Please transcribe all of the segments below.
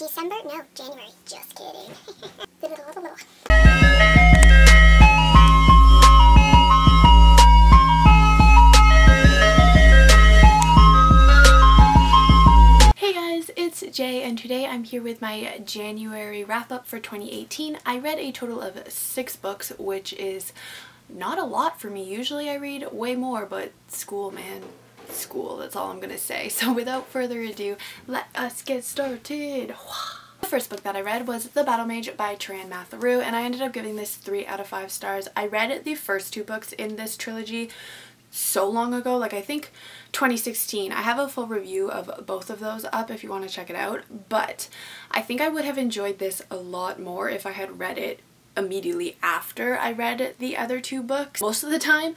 December? No, January. Just kidding. Hey guys, it's Jay and today I'm here with my January wrap up for 2018. I read a total of six books, which is not a lot for me. Usually I read way more, but school, man, school, that's all I'm gonna say. So without further ado, let us get started. The first book that I read was The Battlemage by Taran Matharu and I ended up giving this 3 out of 5 stars. I read the first two books in this trilogy so long ago, like I think 2016. I have a full review of both of those up if you want to check it out, but I think I would have enjoyed this a lot more if I had read it immediately after I read the other two books. Most of the time,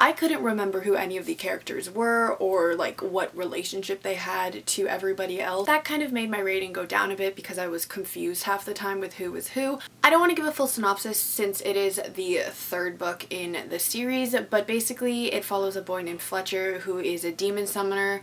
I couldn't remember who any of the characters were or like what relationship they had to everybody else. That kind of made my rating go down a bit because I was confused half the time with who was who. I don't want to give a full synopsis since it is the third book in the series, but basically it follows a boy named Fletcher who is a demon summoner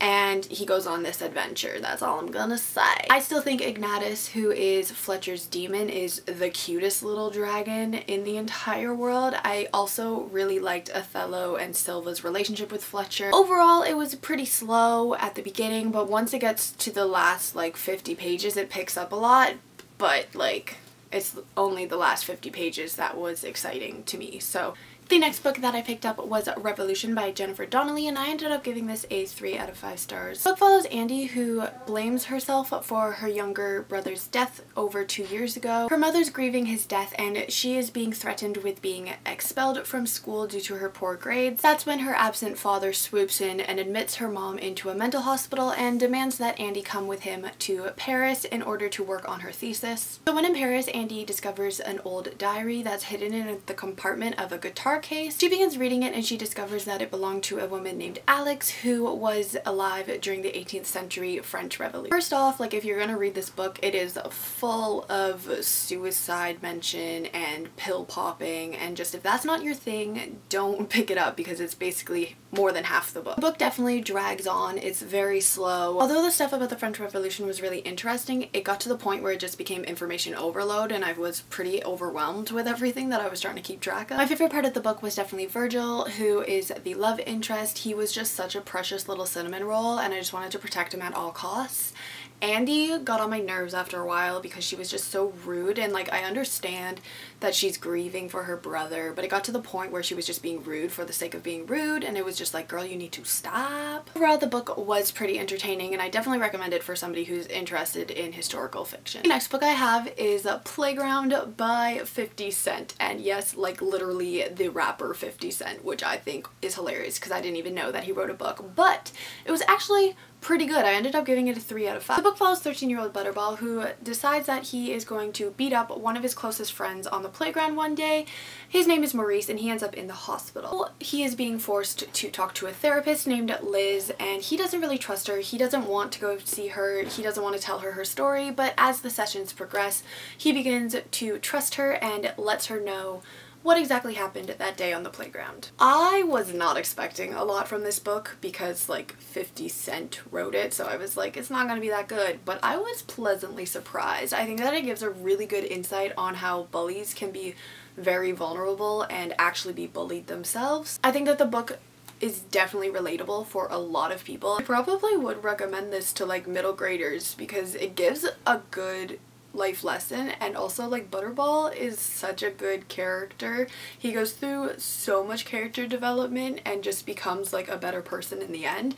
and he goes on this adventure. That's all I'm gonna say. I still think Ignatius, who is Fletcher's demon, is the cutest little dragon in the entire world. I also really liked Othello and Sylva's relationship with Fletcher. Overall, it was pretty slow at the beginning, but once it gets to the last like 50 pages, it picks up a lot, but like it's only the last 50 pages that was exciting to me. So the next book that I picked up was Revolution by Jennifer Donnelly and I ended up giving this a 3 out of 5 stars. The book follows Andy who blames herself for her younger brother's death over two years ago. Her mother's grieving his death and she is being threatened with being expelled from school due to her poor grades. That's when her absent father swoops in and admits her mom into a mental hospital and demands that Andy come with him to Paris in order to work on her thesis. So when in Paris, Andy discovers an old diary that's hidden in the compartment of a guitar case. She begins reading it and she discovers that it belonged to a woman named Alex who was alive during the 18th century French Revolution. First off, like if you're gonna read this book, it is full of suicide mention and pill popping and just if that's not your thing, don't pick it up because it's basically more than half the book. The book definitely drags on. It's very slow. Although the stuff about the French Revolution was really interesting, it got to the point where it just became information overload and I was pretty overwhelmed with everything that I was trying to keep track of. My favorite part of the book was definitely Virgil, who is the love interest. He was just such a precious little cinnamon roll and I just wanted to protect him at all costs. Andy got on my nerves after a while because she was just so rude and like I understand that she's grieving for her brother but it got to the point where she was just being rude for the sake of being rude and it was just like girl you need to stop. Overall the book was pretty entertaining and I definitely recommend it for somebody who's interested in historical fiction. The next book I have is Playground by 50 Cent and yes like literally the rapper 50 Cent which I think is hilarious because I didn't even know that he wrote a book but it was actually pretty good. I ended up giving it a 3 out of 5. The book follows 13-year-old Butterball who decides that he is going to beat up one of his closest friends on the playground one day. His name is Maurice and he ends up in the hospital. He is being forced to talk to a therapist named Liz and he doesn't really trust her. He doesn't want to go see her. He doesn't want to tell her her story but as the sessions progress he begins to trust her and lets her know what exactly happened that day on the playground. I was not expecting a lot from this book because like 50 Cent wrote it so I was like it's not gonna be that good but I was pleasantly surprised. I think that it gives a really good insight on how bullies can be very vulnerable and actually be bullied themselves. I think that the book is definitely relatable for a lot of people. I probably would recommend this to like middle graders because it gives a good life lesson and also like Butterball is such a good character. He goes through so much character development and just becomes like a better person in the end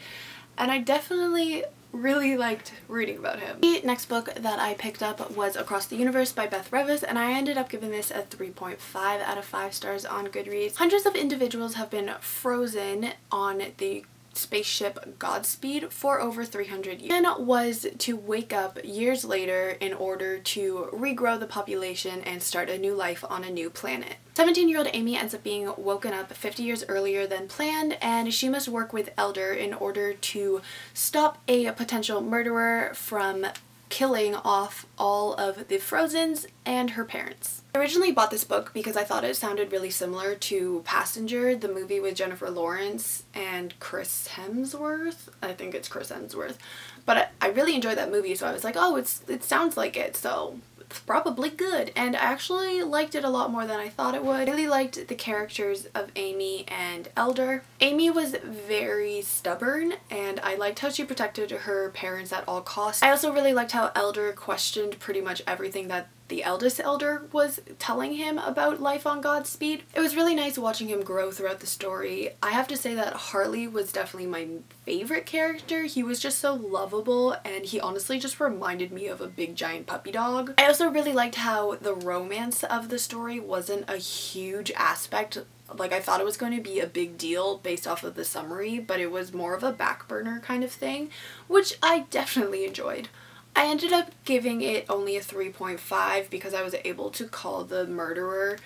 and I definitely really liked reading about him. The next book that I picked up was Across the Universe by Beth Revis and I ended up giving this a 3.5 out of 5 stars on Goodreads. Hundreds of individuals have been frozen on the spaceship Godspeed for over 300 years. was to wake up years later in order to regrow the population and start a new life on a new planet. 17-year-old Amy ends up being woken up 50 years earlier than planned and she must work with Elder in order to stop a potential murderer from killing off all of the Frozens and her parents. I originally bought this book because I thought it sounded really similar to Passenger, the movie with Jennifer Lawrence and Chris Hemsworth. I think it's Chris Hemsworth. But I, I really enjoyed that movie so I was like, oh, it's it sounds like it, so probably good and I actually liked it a lot more than I thought it would. I really liked the characters of Amy and Elder. Amy was very stubborn and I liked how she protected her parents at all costs. I also really liked how Elder questioned pretty much everything that the eldest elder was telling him about life on Godspeed. It was really nice watching him grow throughout the story. I have to say that Harley was definitely my favorite character. He was just so lovable and he honestly just reminded me of a big giant puppy dog. I also really liked how the romance of the story wasn't a huge aspect like I thought it was going to be a big deal based off of the summary, but it was more of a back burner kind of thing, which I definitely enjoyed. I ended up giving it only a 3.5 because I was able to call the murderer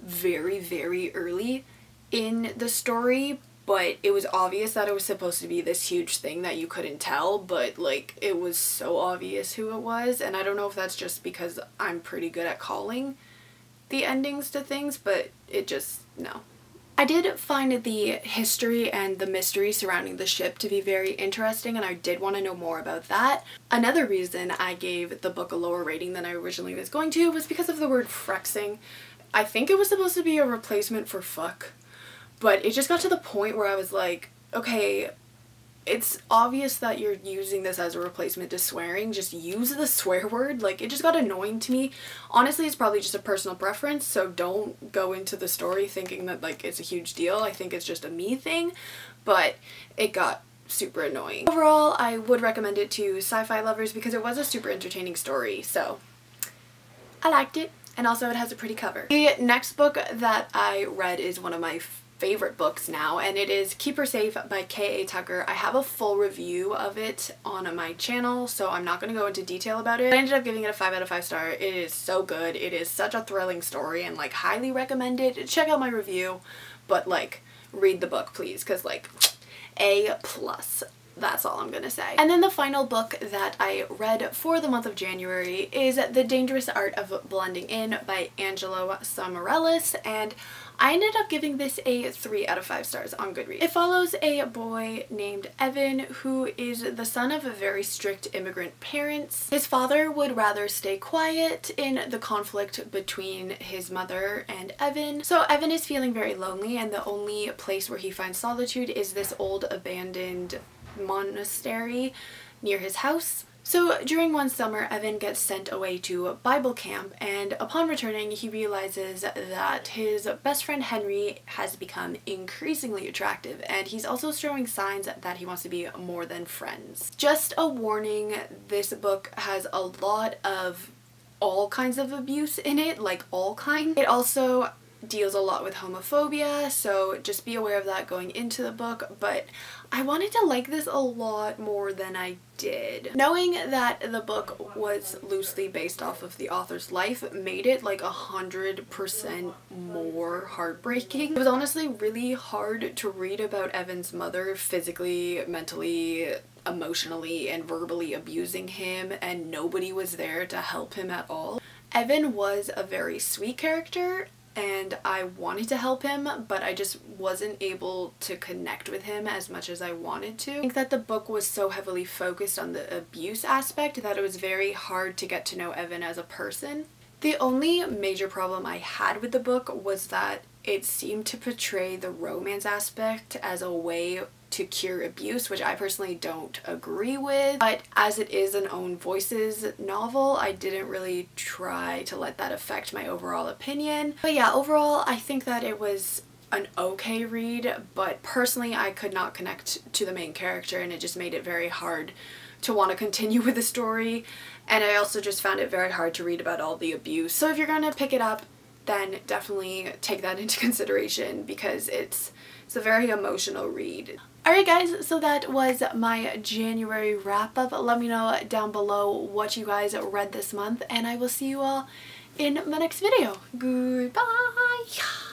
very, very early in the story, but it was obvious that it was supposed to be this huge thing that you couldn't tell, but like it was so obvious who it was, and I don't know if that's just because I'm pretty good at calling the endings to things, but it just, no. I did find the history and the mystery surrounding the ship to be very interesting and I did want to know more about that. Another reason I gave the book a lower rating than I originally was going to was because of the word frexing. I think it was supposed to be a replacement for fuck, but it just got to the point where I was like, okay, it's obvious that you're using this as a replacement to swearing. Just use the swear word. Like, it just got annoying to me. Honestly, it's probably just a personal preference, so don't go into the story thinking that, like, it's a huge deal. I think it's just a me thing, but it got super annoying. Overall, I would recommend it to sci-fi lovers because it was a super entertaining story, so I liked it. And also it has a pretty cover. The next book that I read is one of my favorite books now and it is Keep Her Safe by K.A. Tucker. I have a full review of it on my channel so I'm not going to go into detail about it. I ended up giving it a 5 out of 5 star. It is so good. It is such a thrilling story and like highly recommended. Check out my review but like read the book please because like A plus. That's all I'm gonna say. And then the final book that I read for the month of January is The Dangerous Art of Blending In by Angelo Surmelis and I ended up giving this a 3 out of 5 stars on Goodreads. It follows a boy named Evan who is the son of a very strict immigrant parents. His father would rather stay quiet in the conflict between his mother and Evan. So Evan is feeling very lonely and the only place where he finds solitude is this old abandoned monastery near his house. So during one summer, Evan gets sent away to Bible camp and upon returning he realizes that his best friend Henry has become increasingly attractive and he's also showing signs that he wants to be more than friends. Just a warning, this book has a lot of all kinds of abuse in it, like all kind. It also deals a lot with homophobia, so just be aware of that going into the book, but I wanted to like this a lot more than I did. Knowing that the book was loosely based off of the author's life made it like a hundred percent more heartbreaking. It was honestly really hard to read about Evan's mother physically, mentally, emotionally, and verbally abusing him and nobody was there to help him at all. Evan was a very sweet character and I wanted to help him but I just wasn't able to connect with him as much as I wanted to. I think that the book was so heavily focused on the abuse aspect that it was very hard to get to know Evan as a person. The only major problem I had with the book was that it seemed to portray the romance aspect as a way to cure abuse, which I personally don't agree with. But as it is an own voices novel, I didn't really try to let that affect my overall opinion. But yeah, overall, I think that it was an okay read, but personally I could not connect to the main character and it just made it very hard to want to continue with the story and I also just found it very hard to read about all the abuse. So if you're gonna pick it up, then definitely take that into consideration because it's it's a very emotional read. Alright guys, so that was my January wrap up. Let me know down below what you guys read this month and I will see you all in my next video. Goodbye!